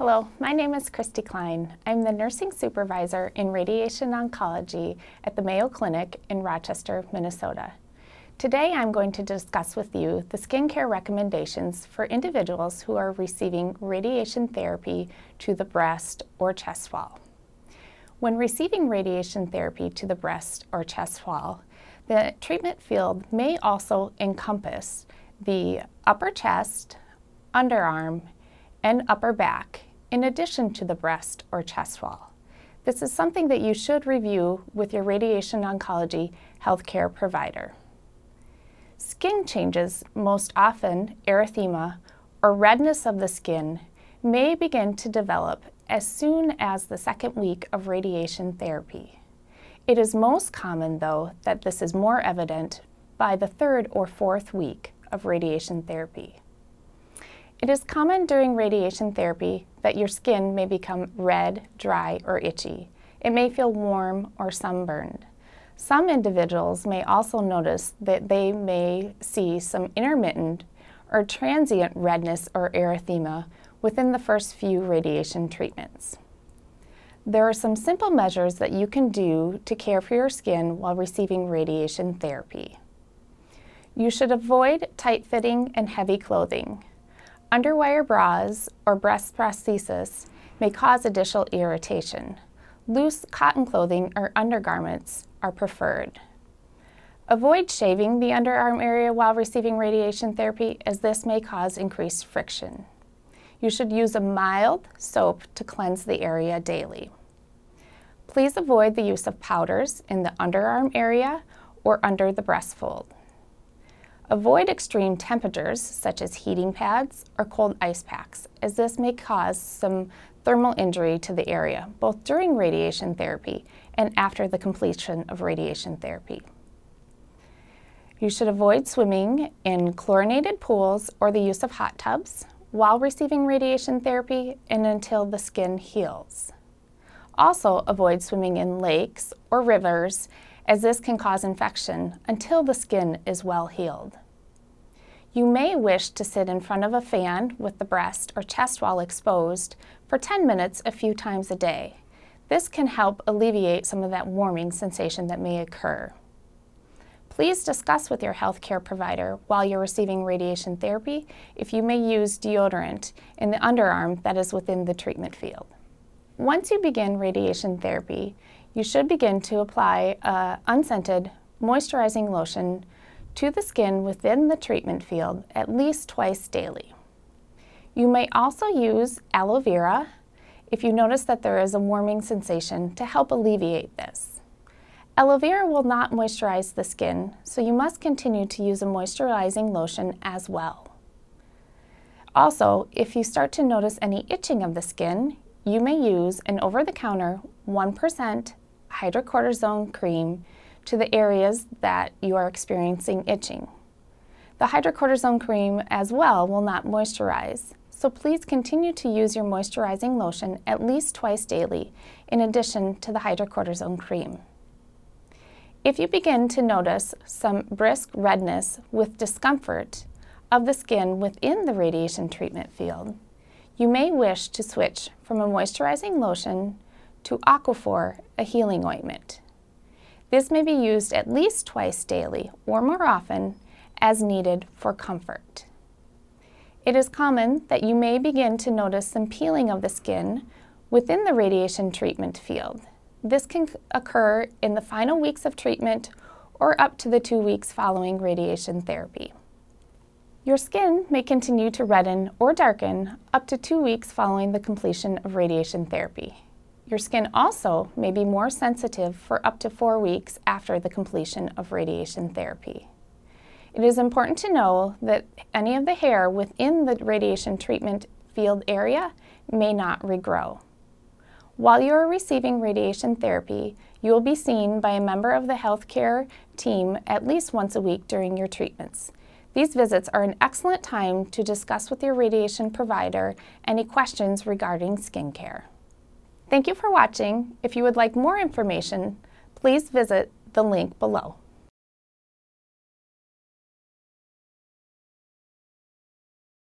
Hello, my name is Kristi Klein. I'm the nursing supervisor in radiation oncology at the Mayo Clinic in Rochester, Minnesota. Today I'm going to discuss with you the skincare recommendations for individuals who are receiving radiation therapy to the breast or chest wall. When receiving radiation therapy to the breast or chest wall, the treatment field may also encompass the upper chest, underarm, and upper back, in addition to the breast or chest wall. This is something that you should review with your radiation oncology healthcare provider. Skin changes, most often erythema or redness of the skin, may begin to develop as soon as the second week of radiation therapy. It is most common, though, that this is more evident by the third or fourth week of radiation therapy. It is common during radiation therapy that your skin may become red, dry, or itchy. It may feel warm or sunburned. Some individuals may also notice that they may see some intermittent or transient redness or erythema within the first few radiation treatments. There are some simple measures that you can do to care for your skin while receiving radiation therapy. You should avoid tight-fitting and heavy clothing. Underwire bras or breast prosthesis may cause additional irritation. Loose cotton clothing or undergarments are preferred. Avoid shaving the underarm area while receiving radiation therapy as this may cause increased friction. You should use a mild soap to cleanse the area daily. Please avoid the use of powders in the underarm area or under the breast fold. Avoid extreme temperatures, such as heating pads or cold ice packs, as this may cause some thermal injury to the area, both during radiation therapy and after the completion of radiation therapy. You should avoid swimming in chlorinated pools or the use of hot tubs while receiving radiation therapy and until the skin heals. Also, avoid swimming in lakes or rivers as this can cause infection until the skin is well healed. You may wish to sit in front of a fan with the breast or chest wall exposed for 10 minutes a few times a day. This can help alleviate some of that warming sensation that may occur. Please discuss with your healthcare provider while you're receiving radiation therapy if you may use deodorant in the underarm that is within the treatment field. Once you begin radiation therapy, you should begin to apply a unscented moisturizing lotion to the skin within the treatment field at least twice daily. You may also use aloe vera if you notice that there is a warming sensation to help alleviate this. Aloe vera will not moisturize the skin, so you must continue to use a moisturizing lotion as well. Also, if you start to notice any itching of the skin, you may use an over-the-counter 1% hydrocortisone cream to the areas that you are experiencing itching. The hydrocortisone cream as well will not moisturize, so please continue to use your moisturizing lotion at least twice daily in addition to the hydrocortisone cream. If you begin to notice some brisk redness with discomfort of the skin within the radiation treatment field, you may wish to switch from a moisturizing lotion to Aquaphor, a healing ointment. This may be used at least twice daily or more often as needed for comfort. It is common that you may begin to notice some peeling of the skin within the radiation treatment field. This can occur in the final weeks of treatment or up to the two weeks following radiation therapy. Your skin may continue to redden or darken up to two weeks following the completion of radiation therapy. Your skin also may be more sensitive for up to four weeks after the completion of radiation therapy. It is important to know that any of the hair within the radiation treatment field area may not regrow. While you are receiving radiation therapy, you will be seen by a member of the healthcare team at least once a week during your treatments. These visits are an excellent time to discuss with your radiation provider any questions regarding skincare. Thank you for watching. If you would like more information, please visit the link below.